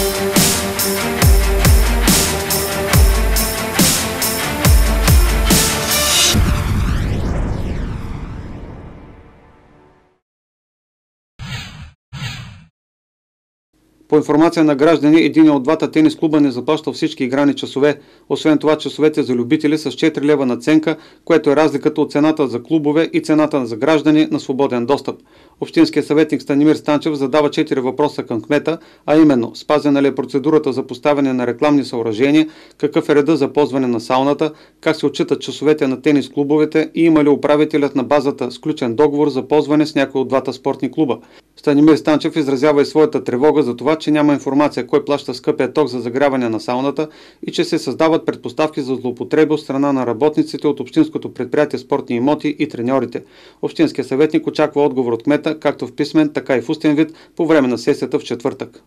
Thank you. По информация на граждани, един от двата тенис клуба не заплащал всички играни часове. Освен това, часовете за любители с 4 лева наценка, което е разликата от цената за клубове и цената за граждани на свободен достъп. Общинският съветник Станимир Станчев задава 4 въпроса към кмета, а именно спазена ли е процедурата за поставяне на рекламни съоръжения, какъв е реда за ползване на сауната, как се отчитат часовете на тенис клубовете и има ли управителят на базата сключен договор за ползване с някой от двата спортни клуба. Станимир Станчев изразява и своята тревога за това, че няма информация кой плаща скъпия ток за загряване на сауната и че се създават предпоставки за злоупотреба от страна на работниците от Общинското предприятие спортни имоти и треньорите. Общинският съветник очаква отговор от кмета както в писмен, така и в устен вид по време на сесията в четвъртък.